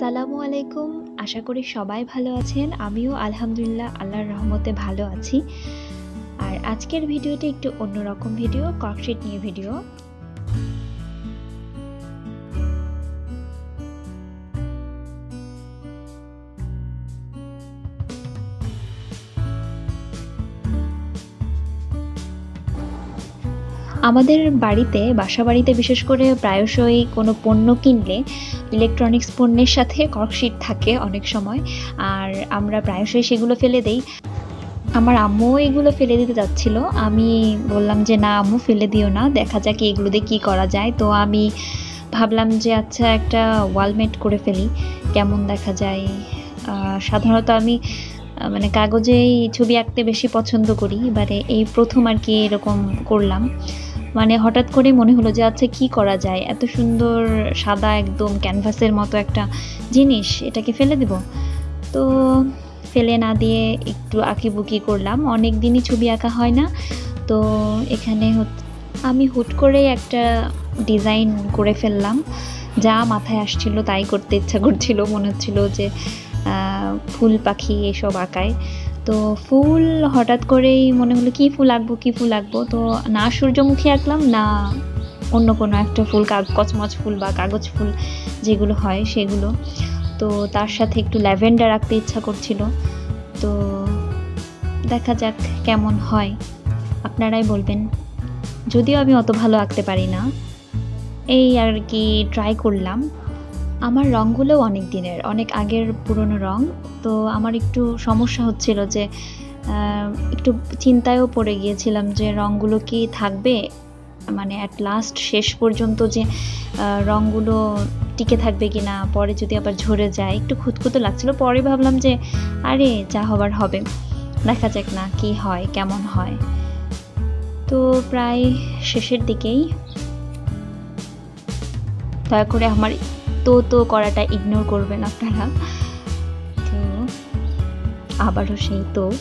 আসসালামু আলাইকুম। আশা করি সবাই ভালো আছেন। আমিও আলহামদুলিল্লাহ আল্লাহর রহমতে ভালো আছি। আর আজকের ভিডিওটি একটু অন্যরকম ভিডিও কর্কশিট নিয়ে ভিডিও। আমাদের বাড়িতে বাসা বাড়িতে বিশেষ করে প্রায়শই কোনো পণ্য কিনলে ইলেকট্রনিক্স পণ্যের সাথে কর্কশিট থাকে অনেক সময়। আর আমরা প্রায়শই সেগুলো ফেলে দেই। আমার আম্মু এগুলো ফেলে দিতে যাচ্ছিল। আমি বললাম যে, না আম্মু, ফেলে দিও না। দেখা যাক এগুলো দিয়ে কী করা যায়। তো আমি ভাবলাম যে আচ্ছা একটা ওয়ালমেট করে ফেলি। কেমন দেখা যায়? সাধারণত আমি মানে কাগজেই ছবি আঁকতে বেশি পছন্দ করি, এবারে এই প্রথম আর কি এরকম করলাম। মানে হঠাৎ করে মনে হলো যে আচ্ছা কি করা যায়? এত সুন্দর সাদা একদম ক্যানভাসের মতো একটা জিনিস, এটাকে ফেলে দেব? তো ফেলে না দিয়ে একটু আঁকিবুকি করলাম। অনেক দিনই ছবি আঁকা হয় না। তো এখানে আমি হুট করে একটা ডিজাইন করে ফেললাম। যা মাথায় আসছিল, তাই করতে ইচ্ছা করছিল। মনে হচ্ছিল যে ফুল পাখি এসব আঁকায়। তো ফুল হঠাৎ করেই মনে হলো, কী ফুল আঁকবো, কী ফুল আঁকবো? তো না সূর্যমুখী আঁকলাম, না অন্য কোনো একটা ফুল কচমচ ফুল বা কাগজ ফুল যেগুলো হয় সেগুলো। তো তার সাথে একটু ল্যাভেন্ডার আঁকতে ইচ্ছা করছিল। তো দেখা যাক কেমন হয়। আপনারাই বলবেন। যদিও আমি অত ভালো আঁকতে পারি না। এই আর কি ট্রাই করলাম। আমার রঙগুলো অনেক দিনের, অনেক আগের পুরনো রং। তো আমার একটু সমস্যা হচ্ছিল যে একটু চিন্তায়ও পড়ে গিয়েছিলাম যে রঙগুলো কি থাকবে। মানে অ্যাট লাস্ট শেষ পর্যন্ত যে রঙগুলো টিকে থাকবে কি না পরে যদি আবার ঝরে যায়, একটু খুঁতখুতো লাগছিল। পরে ভাবলাম যে, আরে, যা হবার হবে। দেখা যাক না কি হয়, কেমন হয়। তো প্রায় শেষের দিকেই দয়া করে আমার তো তো করাটা ইগনোর করবেন আপনারা। আবারও সেই তো।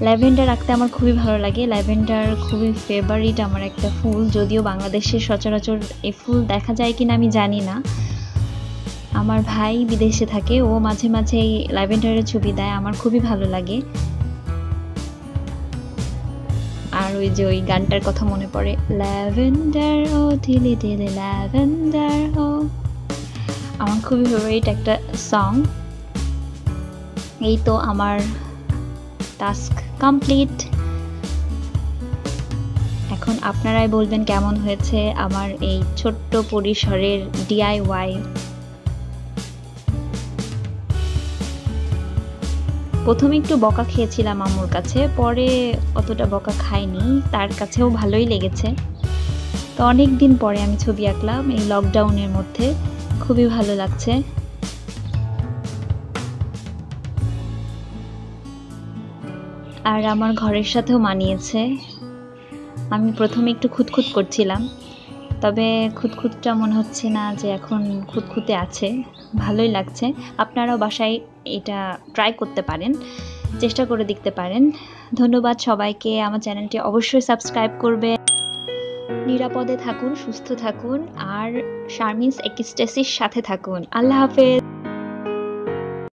ল্যাভেন্ডার রাখতে আমার খুবই ভালো লাগে। ল্যাভেন্ডার খুবই ফেভারিট আমার একটা ফুল। যদিও বাংলাদেশে সচরাচর এই ফুল দেখা যায় কিনা আমি জানি না। আমার ভাই বিদেশে থাকে, ও মাঝে মাঝে এই ল্যাভেন্ডারের ছবি দেয়। আমার খুবই ভালো লাগে। আর ওই যে ওই গানটার কথা মনে পড়ে, ল্যাভেন্ডার, ও দিলে দিলে ল্যাভেন্ডার খুবই ফেভারিট একটা সং এই তো আমার টাস্ক কমপ্লিট এখন আপনারাই বলবেন কেমন হয়েছে আমার এই ছোট্ট পরিসরের ডিআইওয়াই প্রথমে একটু বকা খেয়েছিলাম আম্মুর কাছে, পরে অতটা বকা খাইনি, তার কাছেও ভালোই লেগেছে। তো অনেক দিন পরে আমি ছবি আঁকলাম এই লকডাউনের মধ্যে। খুবই ভালো লাগছে। আর আমার ঘরের সাথেও মানিয়েছে। আমি প্রথমে একটু খুঁতখুত করছিলাম, তবে খুঁতখুতটা মনে হচ্ছে না যে এখন খুঁতখুতে আছে। ভালোই লাগছে। আপনারাও বাসায় এটা ট্রাই করতে পারেন, চেষ্টা করে দেখতে পারেন। ধন্যবাদ সবাইকে। আমার চ্যানেলটি অবশ্যই সাবস্ক্রাইব করবে নিরাপদে থাকুন সুস্থ থাকুন আর শারমিনস একিস্টেসির সাথে থাকুন। আল্লাহ হাফেজ।